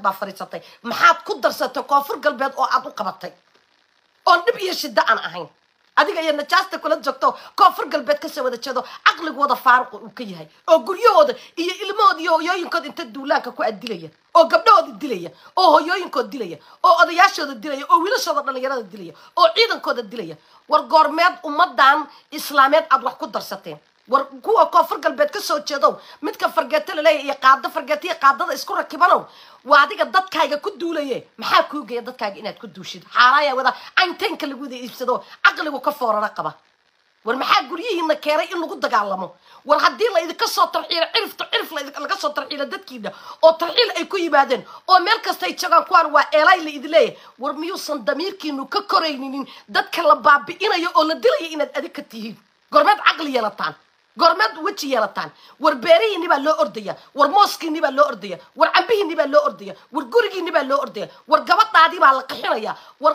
galbeed baa fadhiisatay maxaad ku darsatay koonfur galbeed oo aad u qabatay? Oon dhib iyo shiddo aan ahayn. Adiga iyo najaasta kula joogto koonfur galbeed ka soo wada jeedo caqligooda faaruq uu ka yahay oo guryahooda iyo ilmahooda iyo hoyooyinkooda inta duulaanka ku adilaya oo gabdhahooda dilaya oo hoyooyinkooda dilaya oo odayaashooda dilaya oo wiilashooda dhalinyarada dilaya oo ciidankooda dilaya. War goormeed ummadan islaameed aad wax ku darsateen war kuwa koonfur galbeed ka soo jeedow. Midka fargeeto laleeyahy iyo qaado fargeeto iyo qaadada isku rakibanow. Waa adiga dadkaaga ku duulaye maxaa kuu geeya dadkaaga inaad ku duushid? Xaaraaya wada cayntaynka lagu iibsado caqligu ka foorara qaba. War maxaa guryihiina keenay in lagu dagaalamo? War haddii la idinka soo tarxiilo cirifta cirif la- laga soo tarxiilo dadkiina oo tarxiil ay ku yimaadeen oo meel kastay jagaan kuwaan waa eelay la idin war miyuusan damiirkiinu ka korayninin dadka la baabi'inayo oo la dilaya inaad adig ka tihiin. Gormeed caqli yeelataan goormeed weji yeelataan war beerihiinni baa loo ordaya. War mooskiinni baa loo ordaya. War cambihiinni baa loo ordaya. War gurigiinni baa loo ordaya. War gabadhaadii baa la qaxinaya. War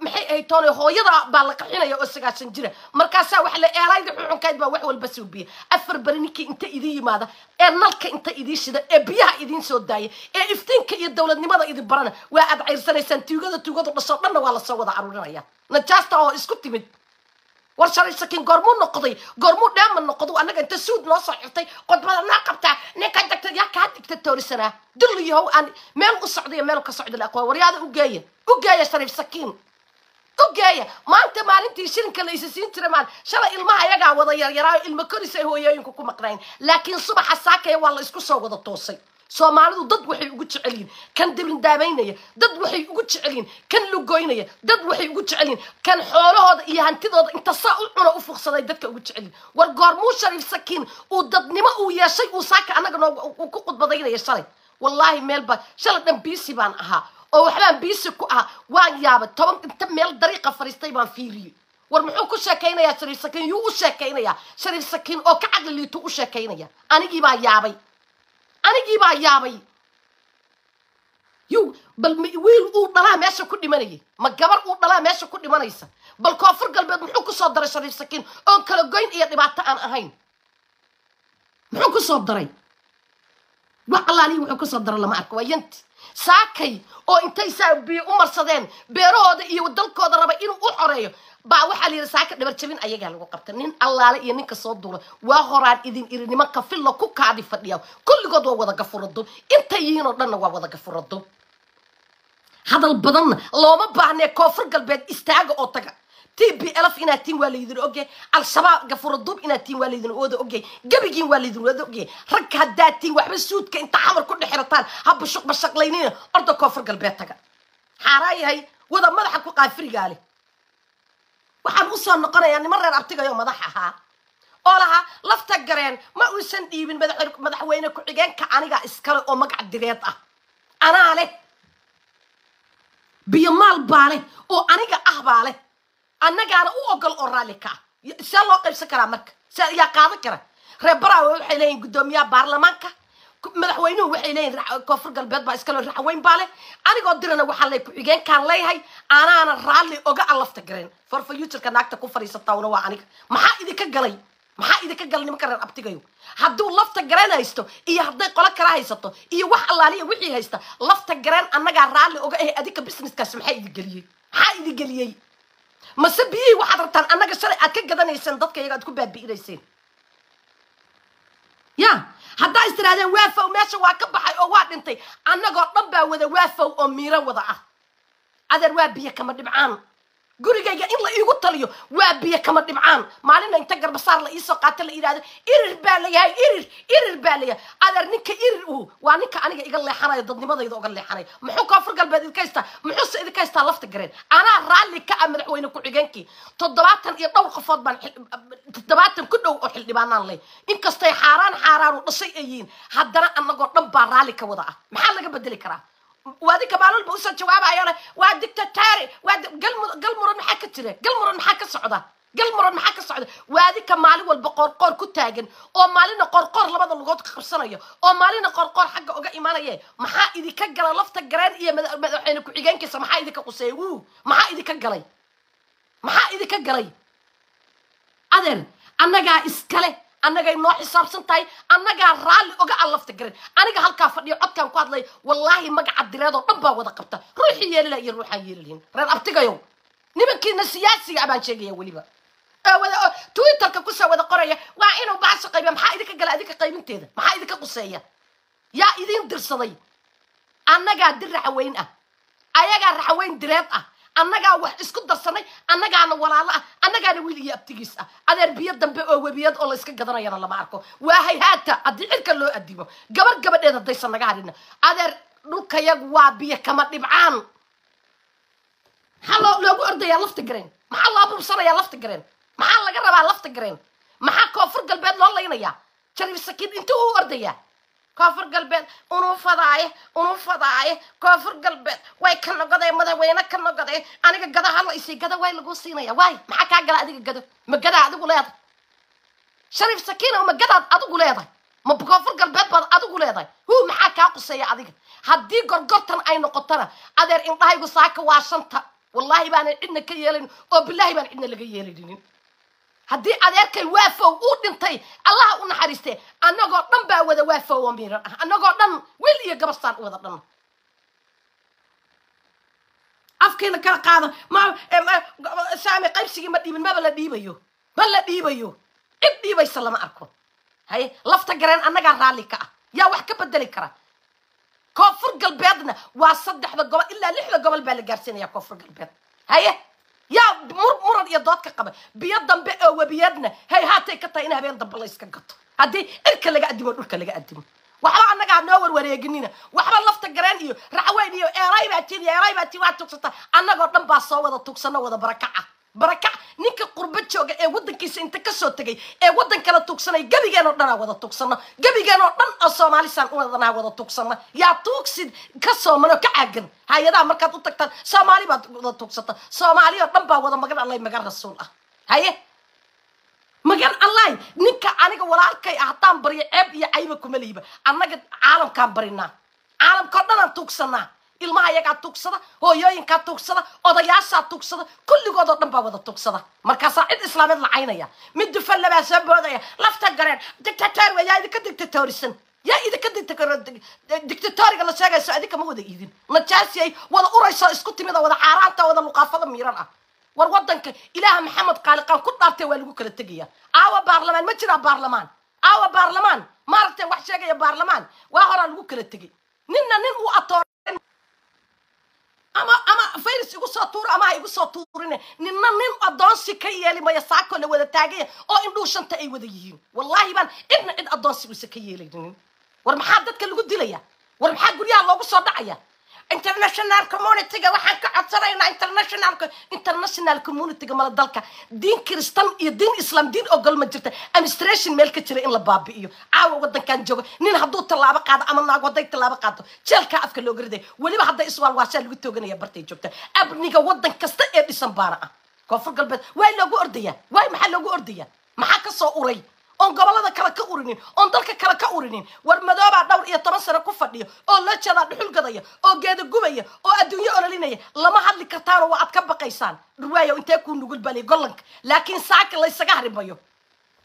maxay ahayd toone hooyada baa la qaxinaya oo sagaashan jira. Markaasaa wax la eelayda xuxunkayd baa wax walba suubiya afar beri ninkii inta idin yimaada ee nalka inta idiin shida ee biyaha idiin soo daaya ee iftiinka iyo dowladnimada idin barana waa aad cayrsanaysaan tuugada tuugadu dhasho dhanna waa la soo wada aruurinaya najaasta oo isku timid ورشال سكين غرمون نقضي. غرمون دائما نقضي. وأنا انت سود نوصل عطي. قد ما ناقبتا نيك انت يا كاتك تتورسنا دل يهو ان ميل قصعدي ميل قصعد الأقوى. ورياضة اوقايا اوقايا شريف سكين. اوقايا ما أنت ما أنت يشين كلي يسين ترمان. شلا الماء يقع وضي يرى المكوني سيهو يوينكو مقنعين لكن صبح الساكي والله إسكو سوق ضد توصي soomaalidu dad waxay ugu jecel yihiin kan dibindaabaynaya dad waxay ugu jecel yihiin kan lugoynaya dad waxay ugu jecel yihiin kan xoolahooda iyo hantidooda inta saa u cuna u fuqsaday dadka ugu jecel war goormuu shariif sakiin uu dadnimo uu yeeshay uu saaka annaga noo ku khudbadaynaya shalay. Wallaahi meelba shalay dhan biisi baan ahaa. Oo waxbaan biisi ku ahaa waan yaabay. Toban inta meel dariiqa fadhiistay baan fiiriyey war muxuu ku sheekaynayaa shariif sakiin? Yuu u sheekaynayaa. Shariif sakiin oo ka caqli liituu u sheekaynaya anigii baa yaabay anigii baa yaabay. Yow bal wiil uu dhalaa meesha ku dhimanayay. Ma gabar uu dhalaa meesha ku dhimanaysa. Bal koonfur galbeed muxuu ku soo daray shariif sakiin oon kala goyn iyo dhibaato aan ahayn. Muxuu ku soo daray? Wax allaalihi wuxuu ku soo daray lama arko. Waa yanti saakay oo intay saa biyo u marsadeen beerahooda iyo dalkooda raba inuu u xoreeyo baa waxaa la yidhi saaka dhabar jabin ayagaa lagu qabta. Nin allaale iyo ninka soo duula waa horaan idin iri nimanka filla ku kaadi fadhiya kulligood waa wada gafurado. Intay yihiin dhanna waa wada gafurado. Hadal badanna looma baahnee koonfur galbeed istaaga oo taga. T b lf inaad tiin waa laydin ogyahay al-shabaab gafuradub inaad tiin waa laydin wada ogyahay gebigiin waa laydin wada ogyahay ragga haddaad tiin waxba suudka inta xamar ku dhexirataan ha bushuq bashaqlaynina orda koonfur galbeed taga. Xaaraa yahay. Wada madaxa ku qaafirigaa leh waxaan u soo noqonayaa niman reer abtigayo madax ahaa oo lahaa lafta gareen ma uusan dhiibin madax- madaxweyne ku-xigeenka aniga iskale oo magac direed ah. Anaa leh. Biyo maal baa leh oo aniga ah baa leh. Annagaana u ogol oo raalli ka ah. See loo qaybsan karaa marka? See yaa qaadan kara reer baraawe waxay leeyihiin guddoomiyaha baarlamaanka madaxweynuhu waxay leeyihiin koonfur galbeed baa iskale raxweyn baa leh. Anigoo dirana waxaa ley ku-xigeenkaan leeyahay anaana raalli oga an lafta gareen for futureka naagta ku fadhiisatauna waa aniga. Maxaa idinka galay? Maxaa idinka galay nimanka reer abtigayo? Hadduu lafta gareen haysto iyo hadday qolo kala haysato iyo wax allaaliya wixii haysta lafta gareen annagaa raalli oga ahe adinka businesskaasi maxaa idin geliyey? Maxaa idin geliyey? Mase biyihii waxaad rabtaan annaga shalay aad ka gadanayseen dadka iyaga aad ku baabi'inayseen? Ya haddaa is tirahdeen waafow meesha waa ka baxay oo waa dhintay annagoo dhan baa wada waafow oo miiro wada ah. Adeer waa biyo kama dhibcaan gurigayga in la iigu taliyo waa biyo kama dhibcaan. Maalinna inta garbasaar la iisoo qaato la yidhahdo irir baa layahay irir irir baa layahay adeer ninka irir uu waa ninka aniga iga leexanayo dadnimadayda uga leexanayo muxuu koonfur galbeed idinka haystaa muxuuse idinka haystaa lafta gareen? Anaa raalli ka ah madaxweyne ku-xigeenkii toddobaatan iyo dhowr qofood baan toddobaatan ku dhow oo xildhibaanaan leh inkastay xaaraan xaaraan u dhashay ay yihiin haddana annagoo dhan baa raalli ka wada ah. Maxaa laga bedeli karaa waadinka maalulba u soo jawaabayo leh. Waa dictatary waa di- galmud- galmudug maxaa ka jira? Galmudug maxaa ka socda? Galmudug maxaa ka socda? Waadinka maalin walba qoorqoor ku taagan oo maalina qoorqoor labada lugood ka qabsanaya oo maalina qoorqoor xagga uga imanaya maxaa idinka galay lafta gareen iyo mada- madaxweyne ku-xigeenkiisa maxaa idinka quseeyay wuu! Maxaa idinka galay? Maxaa idinka galay? Adeer annagaa iskale annagay noo xisaabsan tahay annagaa raalli oga aan lafta garan aniga halkaa fadhiyo codkaan ku hadlay wallaahi magaca direed oo dhan baa wada qabta. Ruuxii yeelila iyo ruuxaan yeeli reer abtigayow nimankiina siyaasiga abaan sheegaya weliba. Twitterka ku soo wada qoraya waa inuu baasho qaybiya maxaa idinka gala idinka qaybinteeda? Maxaa idinka quseeya? Yaa idin dirsaday. Annagaa dir raxaweyn ah. Ayagaa raxaweyn direed ah annagaa wax isku darsanay annagaana walaalo ah annagaana wiil iyo abtigiis ah. Adeer biyo dambe oo webiyad oo la iska gadanayana lama arko. Waa hayhaata haddii cirka loo adimo gabar gabadheed haddaysan naga hadhina. Adeer dhulkayagu waa biyo kama dhibcaan. Maxaa loo loogu ordayaa lafta gareen? Maxaa loo buubsanayaa lafta gareen? Maxaa laga rabaa lafta gareen? Maxaa koonfur galbeed loo laynayaa? Jariif sakiin intuu u ordayaa koonfur galbeed unuu fadaaye unuu fadaaye. Koonfur galbeed way ka nogoday madaxweyne ka nogoday aniga gada hala isii gada way lagu siinaya. Waay maxaa kaa gala adiga gado ma gadaa adigu leedahay? Shariif sakiina ma gadaad adigu leedahay? Ma koonfur galbeed baad adigu leedahay? Hu maxaa kaa quseeya adiga? Haddii gorgortan ay noqotona adeer indhahaygu saaka waa shanta wallaahi baanan cidna ka yeelayn oo bilaahi baan cidna laga yeelaynin haddii adeerkay waafow uu dhintay allaha u naxariistee annagoo dhan baa wada waafow oo miiran ah annagoo dhan wiil iyo gabastaan wada dhan. Afkiina kala qaada ma saami qaybsigii ma dhiibin maba la dhiibayo ma la dhiibayo. Cid dhiibaysa lama arko. Haye lafta gareen annagaa raalli ka ah. Yaa wax ka bedeli kara. Koonfur galbeedna waa saddexda gobol ilaa lixda gobol baa la gaarsiinaya koonfur galbeed. Haye yaa mur muran iyo dood ka qaba biyo dambe oo webiyeedna hay haatay ka tahay in habeen dambe la iska gato. Haddii cirka laga adimo dhulka laga adimo waxba annaga noo warwareeginina. Waxba lafta gareen iyo raxweyn iyo eeray baa tiin eeray baa tiin waa tugsata. Annagoo dhan baa soo wada tugsano wada barakaca barakac ninka qurbo jooga ee waddankiisa inta ka soo tegay ee waddan kala tugsanay gebigeen oo dhanaa wada tugsano gebigeen oo dhan oo soomaalisaan uwadanaha wada tugsana yaa tuugsid ka sooman oo ka caagan hay'adaha markaad u tagtaan soomaali baad wada tugsata soomaali oo dhan baa wada magan allay magan rasuul ah. Haye? Magan allahy ninka aniga walaalkay ah haddaan baryo ceeb iyo cayba kuma liiba. Annaga caalamkaan barinaa caalamkao dhanaan tuugsanaa ilmaha yagaa tugsada hooyooyinkaa tugsada odayaashaa tugsada kulligood oo dhan baa wada tugsada. Markaasaa cid islaameed lacaynaya mid dufalle baa soo boodaya lafta gareen dictator wey yaa idinka dictatorisan yaa idinka dictatoriga la sheegayso idinka ma wada iidin. Najaasiyay wada urayso isku timid wada caaraanta wada luqaafada miiran ah. War wadanka ilaaha maxamed qaaliqaan ku dhaartay waa lagu kala tegaya aawa baarlamaan ma jiraa baarlamaan. Aawa baarlamaan maaragtay wax sheegaya baarlamaan. Waa horaa lagu kala tegay ninna nin uu atoor ama ama virus igu soo tuuro ama ha igu soo tuurine? Ninna nin adoonsi ka yeeli maya saakoo la wada taagaya oo indhuu shanta ay wada yihiin. Wallaahi baan cidna cid adoonsi uusa ka yeelaynin war maxaa dadka lagu dilaya? War maxaa guryaha loogu soo dhacaya international communityga waxaan ka codsanaynaa internationalka international communityga mala dalka. Diin kristan iyo diin islam diin ogol ma jirta. Administration meel ka jira in la baabi'iyo. Caawa wadankan jooga. Nin hadduu tallaabo qaado ama naag hadday tallaabo qaado jeelkaa afka looga riday weliba hadday iswaalwaashaa lagu tooganaya bartay joogta. Amniga wadan kasta ee dhisan baana ah. Koonfur galbeed waay loogu ordayaa. Waay maxaa loogu ordayaa? Maxaa ka soo uray oon gobollada kale ka urinin oon dalka kale ka urinin war madoobaa dhowr iyo toban sano ku fadhiyo oo la jeedaa dhuxul gadaya oo geeda gubaya oo adduunyo ololinaya lama hadli kartaanoo waa ad ka baqaysaan. Dhurwaayo intee kuu nugul baliya gollanka? Laakiin saaka laysaga harimayo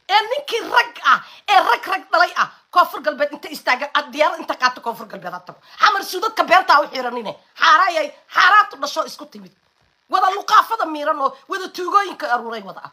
ee ninkii rag ah ee rag rag dhalay ah koonfur galbeed inta istaaga diyaarad inta qaata koonfur galbeed ha tago. Xamar suudadka beentaa u xiranine. Xaaraayay xaaraatu dhashoo isku timid. Wada luqaafada miiran oo wada tuugooyinka aruuray wada ah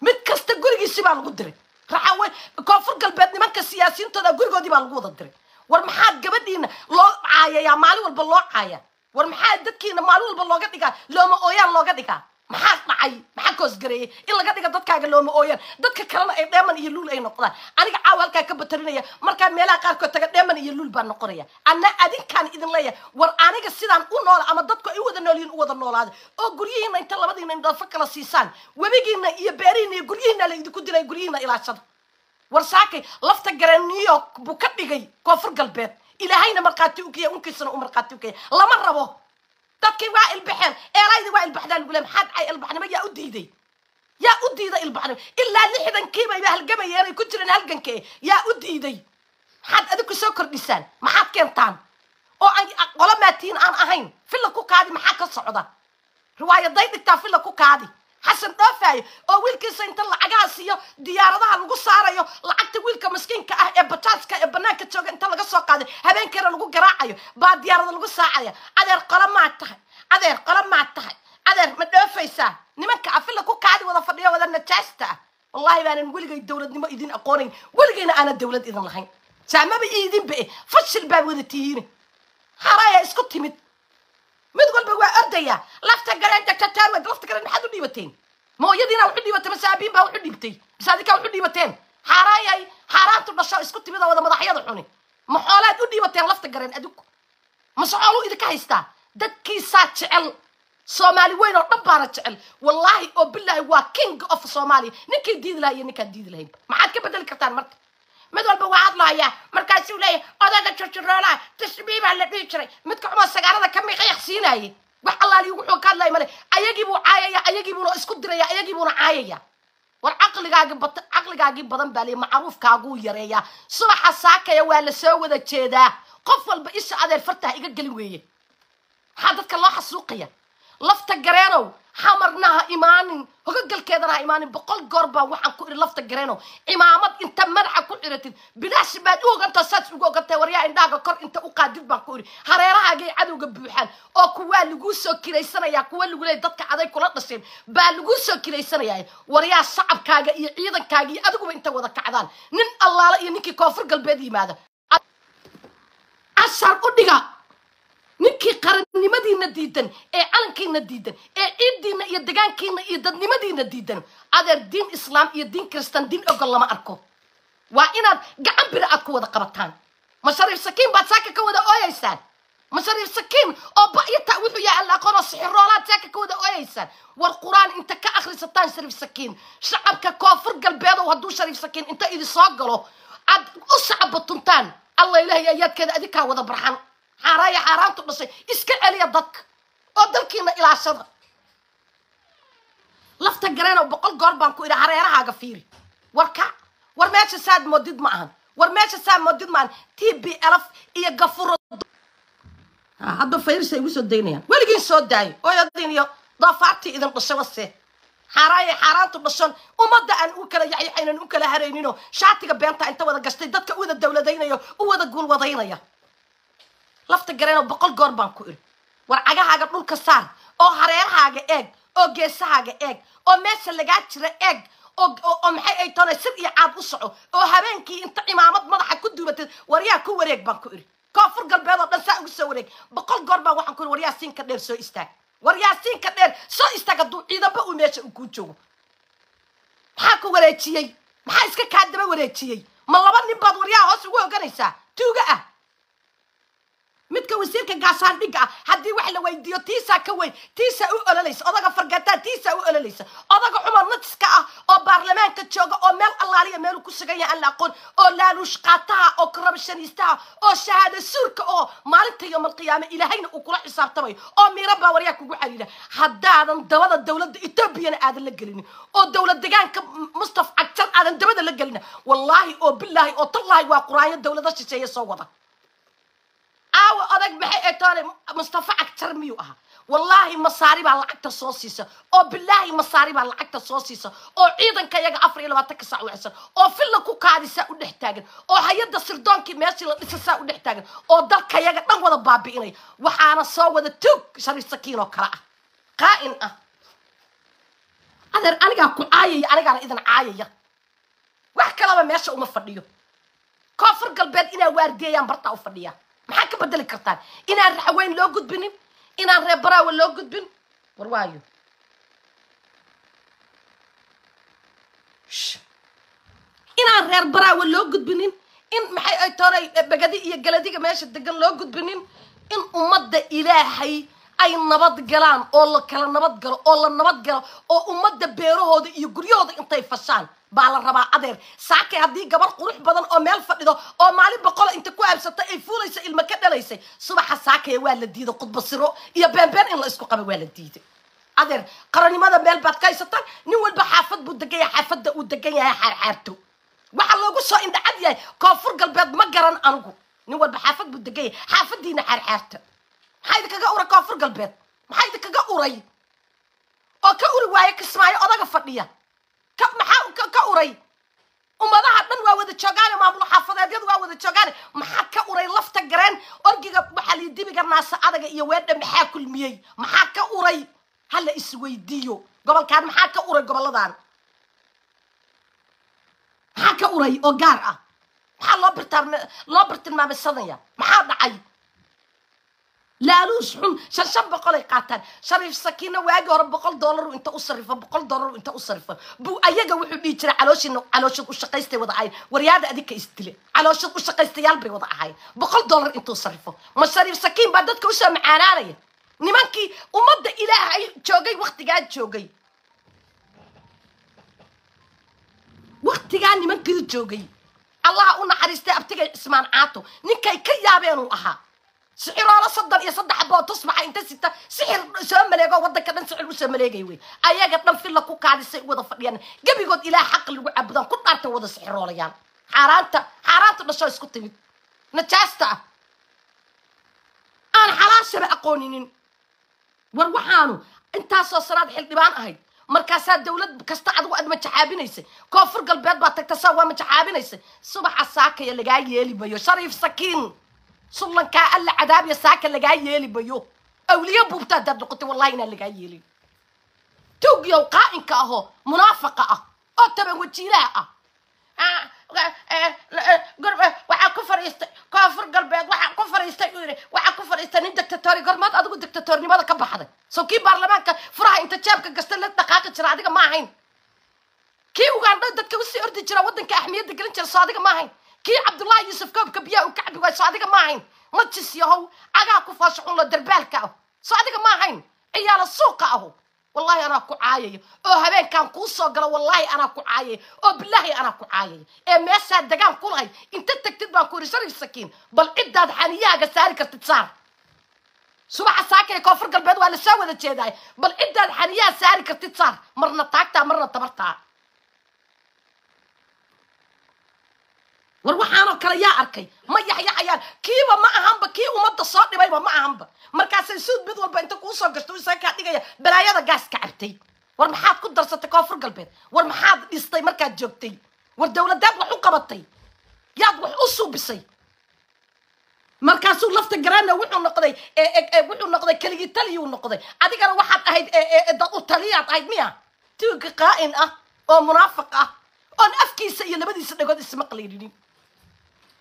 mid kasta gurigiisi baa lagu diray. Raxawe koonfur galbeed nimanka siyaasiyiintooda gurigoodii baa lagu wada diray. War maxaa gabadhiina loo caayayaa maalin walba loo caaya war maxaa dadkiina maalin walba looga dhigaa looma ooyaan looga dhigaa maxaa dhacay maxaa koosgareeyey in laga dhiga dadkaaga looma ooyaan. Dadka kalena ay dheeman iyo luul ay noqdaan. Aniga caawa halkaa ka batarinaya markaan meelaha qaarkood taga dheeman iyo luul baa noqonaya. Anna adinkaan idin leeyahay war aniga sidaan u noola ama dadku ay u wada noolyihin u wada noolaada oo guryihiina inta labadiina indhoofo kala siisaan. Webigiina iyo beerihiina iyo guryihiina la idinku dilay guryihiina ilaashada war saakay lafta gareen new york buu ka dhigay koonfur galbeed. Ilaahayna markhaati u unkiisana u markhaati u lama rabo dadkii waa ilbaxeen. Eelaydii waa ilbaxdaan lagu le maxaa dhacay ilbaxnimo yaa u diiday? Yaa u diiday ilbaxnimo? Ilaa lixdankii bayba halgamayeen ay ku jireen halgankee yaa u diiday? Maxaad adigu soo kordhisaan? Maxaad keentaan? Oo aan qolo maatiin aan ahayn filla ku kaadi maxaa ka socda? Riwaayaday dhigtaa filla ku kaadi xasan dhoofayo oo wiilkiisa inta lacagaha siiyo diyaaradaha lagu saarayo lacagta wiilka maskiinka ah ee bajaaska ee banaanka jooga inta laga soo qaaday habeenkeena lagu garaacayo baa diyaarada lagu saacaya. Adeer qolo maa tahay adeer qolo maa tahay adeer ma dhoofaysaa nimanka afila ku kaadi wada fadhiyo wada najaasta. Ah wallahi baanan weligay dowladnimo idin aqoonayn weligayna aanan dowlad idin lahayn. Saamaba idinba eh fashil baa wada tihiine. Haraya isku timid mid walba waa ordaya lafta gareen dagtataarwed lafta gareen maxaad u dhiibateen? Mooyadiina waxu dhiibatay mase aabiin baa waxu dhiibtay. Mase adinkaa waxu dhiibateen. Xaaraayay xaaraantu dhasho isku timid wada madaxyada xuni. Ma xoolaad u dhiibateen lafta gareen adigu. Mase xooluu idinka haystaa? Dadkiisaa jecel. Soomaali weyn oo dhan baana jecel. Wallaahi oo bilaahi waa king of soomaaliya ninkii diidi lahaa iyo ninkaan diidi lahayn maxaad ka bedeli kartaan marka mid walba waa hadlahayaa markaasuu leeyahay odaga jirjiroolaa tasbiibaa la dhihi jiray. Midka cuma sagaarada ka miqyaqsiinaaye wax allaaliyo wuxuu ka hadlaya male ayagiibuu caayaya ayagiibuuna isku diraya ayagiibuuna caayaya. War caqligaagi bat caqligaagii badan baa liya macruufkaaguu yareeyaa. Subaxa saakaya waa la soo wada jeedaa. Qof walba isha adeer fartaha iga gelin weeye. Maxaa dadka loo xasuuqaya lafta gareenow xamarna ha imaanin hogagalkeedana ha imaanin boqol goor baa waxaan ku idhi lafta gareenow cimaamad inta madaxa ku xiratid bilaashi baad u ogantaa saas ugu ogantahay waryaa indhaaga kor inta u qaadid baan ku idhi. Hareerahaagay cadowga buuxaan oo kuwaa laguu soo kilaysanayaa kuwa lagu leeyay dadka aday kula dhasheen baa laguu soo kilaysanayaa. Waryaa shacabkaaga iyo ciidankaaga iyo adiguba inta wada kacdaan nin allaala iyo ninkii koonfur galbeed yimaada. Cashar u dhiga ninkii qarannimadiina diidan ee calankiina diidan ee ciiddiina iyo degaankiina iyo dadnimadiina diidan adeer diin islaam iyo diin kristan diin ogol lama arko. Waa inaad gacan biri aad ku wada qabataan. Mashariif sakiin baad saaka ka wada ooyeysaan mashariif sakiin oo ba'yata wuxuu yahay alla aqoon oo sixiroolaad saaka ka wada ooyeysaan war qur'aan inta ka akhrisataan shariif sakiin. Shacabka koonfur galbeedow hadduu shariif sakiin inta idin soo galo aad u sacabatuntaan alla ilaahay ayaadkeeda adinkaa wada barxan xaaraaya xaaraantu dhashay iska celiya dadka. Oo dalkiina ilaashada. Lafta gareen oo boqol goor baan ku idhi hareerahaaga fiiri. War ka war meesha saad moodid ma ahan. War meesha saad moodid ma ahan. T b lf iyo gafuro. Hadda fayrisay igu soo daynayaan. Weligiin soo daayo ooyadin iyo doofaartii idin dhashay wase. Xaaraaya xaaraantu dhashan ummadda aan u kala yaxyaxaynan u kala harayninoo shaatiga beenta inta wada gashtay dadka u wada dowladaynayo u wada guulwadaynaya lafta gareenoo boqol goor baan ku idhi war cagahaaga dhulka saar oo hareerahaaga eeg oo geesahaaga eeg oo meesha lagaa jira eeg oo maxay ay toona sir iyo caad u soco oo habeenkii inta cimaamad madaxa ku duubatid waryaa ku wareeg baan ku idhi koonfur galbeed oo dhan saa ugu soo wareeg. Boqol goor baan waxaan ku idhi waryaa siinka dheer soo istaag. Waryaa siinka dheer soo istaag hadduu ciidanba uu meesha uu kuu joogo. Maxaa ku wareejiyey? Maxaa iska kaa daba wareejiyey? Ma laba nin baad waryaa hoos ugu oganaysaa? Tuuga ah midka wasiirka gaasaandhigga ah haddii wax la weydiiyo tiisaa ka weyn. Tiisaa u ololaysa odaga fargataa tiisaa u ololaysa odaga cumar natiska ah oo baarlamaanka jooga oo meel allaaliya meelu ku sugan yahay aan la aqoon oo laaluush qaataha oo korabashaniistaha oo shahaado suurka oo maalinta yowmalqiyaame ilaahayna uu kula xisaabtamayo oo miira baa waryaa kugu xariira haddaadan dabada dowladda etoobiyana aadan la gelinin oo dowlad degaanka mustaf cagjar aadan dabada la gelina wallaahi oo bilaahi oo tallaahi waa quraanyo dowladda shisheeye soo wada aawa odag maxay ay toole mustafa cagjar miyuu ahaa? Wallaahi masaari baa lacagta soo siisa. Oo bilaahi masaari baa lacagta soo siisa. Oo ciidanka yaga afar iyo labaatanka sac wexsan oo filla ku kaadisaa u dhex taagan. Oo hay'adda sirdoonkii meeshii la dhisa saa u dhex taagan. Oo dalka yaga dhan wada baabi'inaya waxaana soo wada tuug shariif sakiin oo kale ah. Qaa'in ah. Adeer anigaa ku caayaya anigaana idin caayaya. Wax kalaba meesha uma fadhiyo. Koonfur galbeed inaa waardiyeeyaan bartaa u fadhiyaa maxaa ka bedeli kartaan? Inaan raxweyn loo gudbinin? Inaan reer baraawe loo gudbin? War waayo. Inaan reer baraawe loo gudbinin? In maxay ay toonay begadi iyo galadiga meesha degan loo gudbinin? In ummadda ilaahay ay nabad galaan oo la kala nabad galo oo la nabad galo oo ummadda beerahooda iyo guryahooda intay fashaan. Baa la rabaa adeer. Saakay haddii gabar qurux badan oo meel fadhido oo maalin boqola inta ku aabsatay ay fuulaysa ilma ka dhalaysay subaxa saakaya waa la diiday khudbasiro iyo beenbeen in la isku qaba waa la diiday. Adeer qarannimada meel baad ka haysataan nin walba xaafad buu degan yahay xaafadda uu degan yahay xaarxaarto waxaa loogu soo indhacad yahay koonfur galbeed ma garan anigu nin walba xaafad buu degan yahay xaafaddiina xaarxaarta maxaa idinkaga uray koonfur galbeed? Maxaa idinkaga uray? Oo ka uri waaye kismaayo odaga fadhiya. Maxaa ka, uray? Ummadaha dhan waa wada joogaane maamul xaafadeedyadu waa wada joogaane. Maxaa ka uray lafta gareen? Orgiga waxaa lii dibiga naasa adaga iyo weedha maxaa kulmiyey? Maxaa ka uray? Hala isweydiiyo. Gobolkan maxaa ka uray goboladan maxaa ka uray oo gaar ah? Maxaa loo birtaarme loo birtilmaameysanaya maxaa dhacay laaluus xun shan shan boqolay qaataan shariif sakiina waagi hore boqol dollaru inta u sarifo boqol dollaru inta u sarifo buu ayaga wuxuu dhihi jiray calooshin calooshad u shaqaystay wada ahayn waryaada adinka isdile calooshad u shaqaystayaal bay wada ahayn boqol dollar intuu sarifo ma shariif sakiin baa dadka u soo macaanaanaya nimankii ummadda ilaahay joogay waktigaa joogay waktigaa nimankii joogay allaha u naxariistay abtigay cismaan caato ninkay ka yaabeenuu ahaa sixiroolo soddon iyo saddex boo tusbaxa inta sita sixir soo maleego waddanka dhan sixir u soo maleegay wey ayaga dhan filla ku kaadisay u wada fadhiyaan gebigood ilaa xaq lagu cabudaan ku dhaartay wada sixiroolayaan xaaraanta xaaraanta dhashoo isku timid najaasta ah aan xalaashaba aqooninin war waxaanu intaasoo sanaad xildhibaan ahayd markaasaa dawlad kasta adigu aad majaxaabinaysay koonfur galbeed baa tagta saa waa majaxaabinaysay subaxa saakaya lagaa yeeli mayo shariif sakiin sullankaa alla cadaabiya saaka lagaa yeeli mayo awliye buubta haddaad noqotay wallahi inaan lagaa yeelin tugyow qaa'inka ahoo munaafaqa ah oo taban wajiilaha ah waxaa ku fadhiistay koonfur galbeed waxaa ku fadhiistay uu yidhi waxaa ku fadhiistay nin dictatori gormaad adigu dictatornimada ka baxday soo kii baarlamaanka furaha inta jeebka gasta la dhaqaaqi jira adiga ma ahayn kii ugandho dadka u sii ordi jira waddanka axmiyadda gelin jira soo adiga ma ahayn kii cabdullaahi yuusuf koobka biyaha uu ka cabi waayo soo adiga ma ahayn. Majis yahow cagaa ku foosho xun lo darbaalka ah soo adiga ma ahayn? Ciyaala suuqa ahu wallahi anaa ku caayaya oo habeenkaan kuu soo galo wallahi anaa ku caayaya oo bilaahi anaa ku caayaya ee meeshaa degaan ku lahay inta tagtid baan ku yidhi shariif sakiin bal ciddaad xaniyahaaga saari kartid saar. Subaxa saaka ee koonfur galbeed waa la soo wada jeedaay bal ciddaad xaniyaha saari kartid saar. Marna taagtaa marna tabartaa war waxaanoo kale yaa arkay. Ma yaxyaxayaan kiiba ma ahanba kii ummadda soo dhibayba ma ahanba. Markaasay suud mid walba inta kuu soo gashto isaga kaa dhigaya balaayada gaaska cabtay. War maxaad ku darsatay koonfur galbeed? War maxaad dhistay markaad joogtay? War dawladaad wax u qabatay? Yaad wax u suubisay? Markaasuu lafta garaana wuxuu noqday wuxuu noqday keligii taliyuu noqday. Adigana waxaad ahayd dad u taliyaad ahayd miya? Tuuga qaa'in ah oo munaafiq ah oon afkiisa iyo labadiisa dhagood ismaqlayninin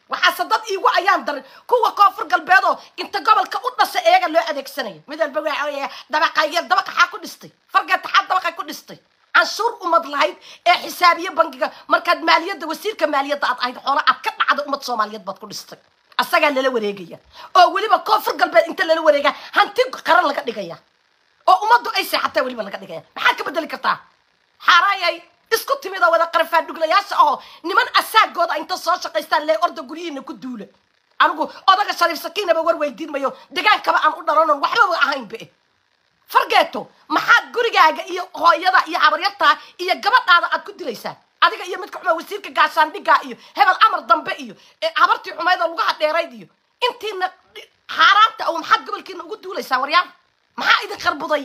waxaase dad iigu ayaan darin kuwa koonfur galbeedoo inta gobolka u dhasay iyaga loo adeegsanaya mid walba waxa weeye dabaqaya dabaqaxaa ku dhistay? Fargeetaxaa dabaqa ku dhistay? Canshuur umad lahayd ee xisaabiye bangiga. Markaad maaliyadda wasiirka maaliyadda aad ahayd xoola aad ka dhacda ummad soomaaliyeed baad ku dhistay. Asagaa lala wareegaya. Oo weliba koonfur galbeed inta lala wareega hanti qaran laga dhigaya oo ummaddu ay seexataa weliba laga dhigaya maxaad ka bedeli kartaa? Xaaraayay isku timid oo wada qarafaadhuglayaasha ahoo niman asaagooda inta soo shaqaystaan lee orda guryihiina ku duula. Anigu odaga shariif sakiinaba war weydiin mayo degaankaba aan u dhalanon waxbaba ahaynbe fargeeto maxaad gurigaaga iyo hooyada iyo habaryartaa iyo gabadhaada aad ku dilaysaa adiga iyo midka xuma wasiirka gaashaandhigaa iyo hebel amar dambe iyo habartii xumayd oo lugaha dheerayd iyo. Intiina xaaraanta oo maxaad gobolkiina ugu duulaysaa waryaal? Maxaa idin qarbuday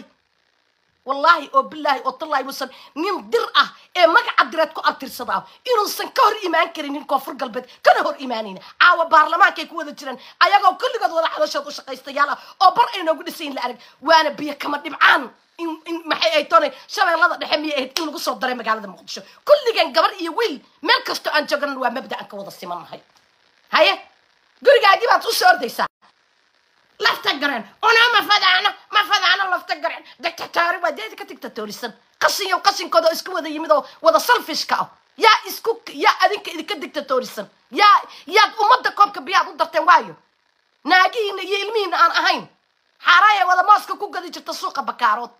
wallaahi oo bilaahi oo tallaahi musan nin dir ah ee magaca direed ku abtirsada ah. Inuusan ka hor imaan karinin koonfur galbeed kana hor imaanayna caawa baarlamaankay ku wada jiraan ayagoo kulligood wada xadashood u shaqaystayaal ah oo bar ay noogu dhisayin la arag waana biyo kama dhibcaan. In maxay ay toonay shabeellada dhexe miyay ahayd in lagu soo daray magaalada muqdisho. Kulligeen gabar iyo wiil meel kastoo aan joogan waa mabda aan ka wada simannahay haye? Gurigaagii baad u ordaysaa lafta garan una ma fadaano lafta garan dictatori waa deeda ka dictatorisan qashinyo qashinkooda oo isku wada yimid oo wada salfishka ah. Yaa isku yaa adinka idinka dictatorisan yaa yaad ummadda koobka biyaad u darteen waayo. Naagihiina iyo ilmihiina aan ahayn. Xaaraaya wada mooska ku gadi jirta suuqa bakaarood.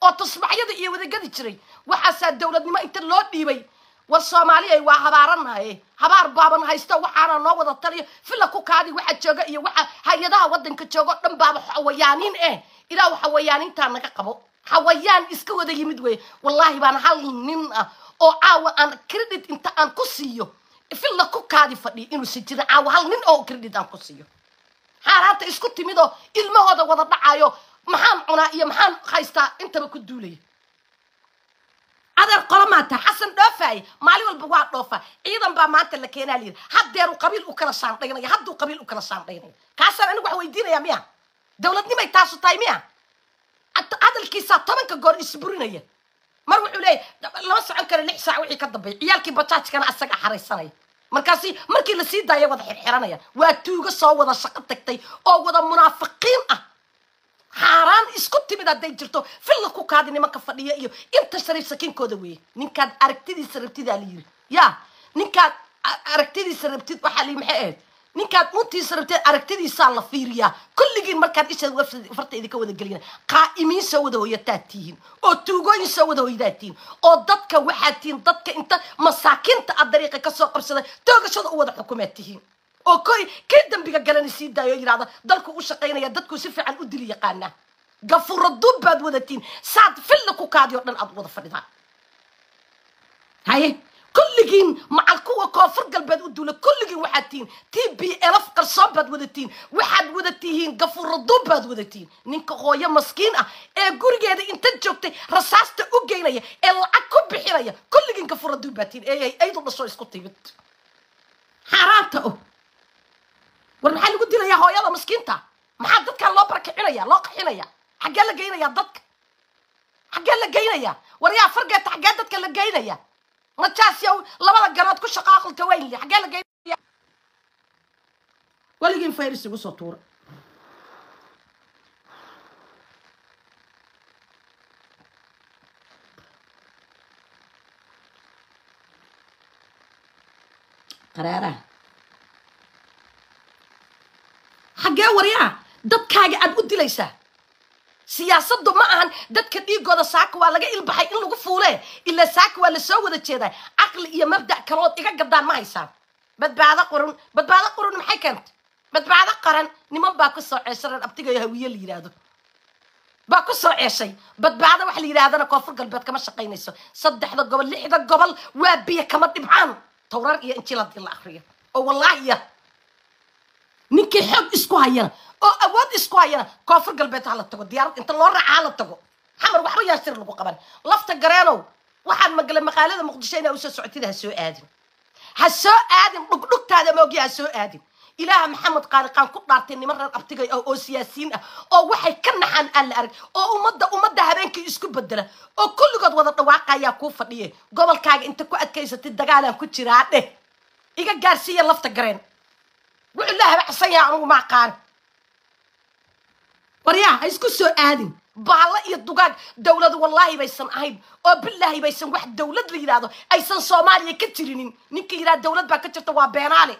Oo tusbaxyada iyo wada gadi jiray. Waxaasaa dowladnimo inta loo dhiibay war soomaaliyay waa habaaranaye habaar baaban haysto waxaana noo wada taliyo. Filla ku kaadi waxa jooga iyo waxa hay'adaha waddanka jooga o dhan baaba xawayaaniin eh. Ilaahu xawayaaniintaa naga qabo. Xawayaan iska wada yimid weye wallaahi baan hal nin ah oo caawa aan credit inta aan ku siiyo. Filla ku kaadi fadhiyo inuusan jirin caawa hal nin oo credit aan ku siiyo. Xaaraanta isku timid oo ilmahooda wada dhacayo maxaan cunaa iyo maxaan haystaa? Intaba ku duulaya adeer qolo maanta xasan dhoofaye maalin walba waa dhoofa ciidan baa maanta la keenaa layidhi haddeeru qabiil u kala shaandhaynaya hadduu qabiil u kala shaandhaynaya kaasaan anigu wax weydiinaya miya dowladnimay taasu tahay miya Ad- hadalkiisaa tobanka goor isburinaya. Mar wuxuu leeyahy lama socon karo lix saac wixii ka dambeeya. Ciyaalkii bajaajkana asaga xaraysanaya. Markaasi markii la sii daaya wada xirxiranayaan waa tuugo soo wada shaqo tagtay oo wada munaafiqiin ah xaaraan isku timid hadday jirto. Filla ku kaadi nimanka fadhiya iyo inta shariif sakiinkooda weeye. Ninkaad aragtidiisa rabtidaa la yiri ya ninkaad aragtidiisa rabtid waxaa la yii maxay ahayd? Ninkaad untiisa rabtid aragtidiisaa la fiiriyaa kulligiin markaad ishaad farta idinka wada gelina qaa'imiin soo wada hoyataad tihiin oo tuugooyin soo wada hoydaad tihiin oo dadka waxaad tihiin dadka inta masaakiinta aad dariiqa ka soo qabsada toogashada u wada xukumaad tihiin oo koy kii dambiga galani sii daayo oo yidhahda dalku u shaqaynaya dadku si fiican u dili yaqaanaa gafuro duub baad wadatiin saad filla ku kaadi oo dhan aad wada fadhidaan haye kulligiin macal kuwa koonfur galbeed u duula kulligiin waxaad tihiin t b lf qarsoon baad wadatiin waxaad wada tihiin gafuro duub baad wadatiin. Ninka hooyo maskiin ah ee gurigeeda inta joogtay rasaasta u geynaya ee lacag ku bixinaya kulligiin gafuro duub baad tihiin ee aydu dhasho isku timid. Xaaraanta oh war maxaa lagu dilayaa hooyada maskiinta maxaa dadkan loo barakicinaya loo qaxinaya xaggee la geynaya dadka? Xaggee la geynaya war yaa fargeeta xaggee dadka la geynaya najaas yow labada garood ku shaqo aqalka weynli xaggee la geynaya weligiin fayris igu soo tuura. Qaraaraha xaggee waryaa dadkaaga aad u dilaysaa. Siyaasaddu ma ahan dadka dhiigooda saaka waa laga ilbaxay in lagu fuule ilaa saaka waa la soo wada jeedaa. Caqli iyo mabda' kalood iga gadaan ma haysaan. Badbaado qurun badbaado qurun maxay keentay badbaado qaran niman baa ku soo ceeshay reer abtigayo hawiye la yidhaahdo baa ku soo ceeshay. Badbaado waxa la yidhahdana koonfur galbeed kama shaqaynayso. Saddexda gobol lixda gobol waa biyo kama dhibcaan. Towrar iyo injil haddii la akriyo oo wallaahiya ninkii xoog isku hayana oo awood isku hayana koonfur galbeed ha la tago diyaarad inta loo raaca ha la tago. Xamar waxba yaa sir lagu qaban. Lafta gareenow waxaad magala maqaalada muqdisho inaa u soo socotid ha soo aadin. Ha soo aadin dhugdhugtaada moogi ha soo aadin. Ilaaha maxamed qaaliqaan ku dhaartay niman reer abtigay ah oo siyaasiyiin ah oo waxay ka naxaan aan la arag oo ummadda ummadda habeenkii isku bedela oo kulligood wada dhawaaqayaa kuu fadhiye gobolkaaga inta ku adkaysatid dagaalaan ku jiraa dheh iga gaarsiiya lafta gareen wuxuu la habacsan yahay anugu ma aqaan. Waryaa ha isku soo aadin. Baallo iyo dugaag dowlad wallaahi baysan ahayn oo bilaahi baysan wax dowlad la yidhaahdo aysan soomaaliya ka jirinin ninka yidhahda dowlad baa ka jirta waa beenaale.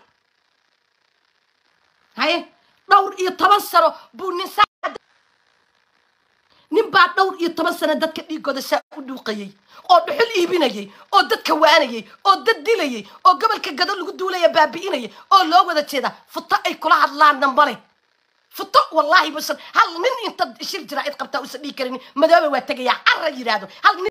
Haye dhowr iyo toban sano buu nin nin baa dhowr iyo toban sano dadka dhiigooda saa u dhuuqayay oo dhuxul iibinayay oo dadka waanayay oo dad dilayay oo gobolka gado lagu duulaya baabi'inayay oo loo wada jeeda futo ay kula hadlaanna male futo wallaahi busan hal nin inta shir jira cid qabtaa usan dhihi karin madoobe waa tegayaa carra yidhaahdo hal